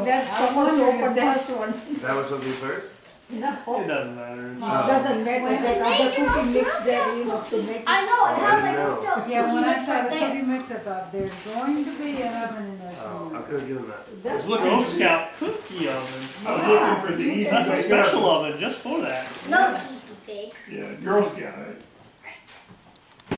Oh, That's I supposed to open that- first one. That was what we first? No, It doesn't matter. Oh. It no. doesn't matter, that other cooking mix there, you know, to make. I know, I Oh, I have my own stuff. Yeah, when I saw mix the right cookie mix, I thought, there's going to be an oven in that Oh, I could have given that. That's looking Girl Scout cookie oven. I was looking for the easy That's a special oven just for that. No easy bake. Yeah, Girl Scout.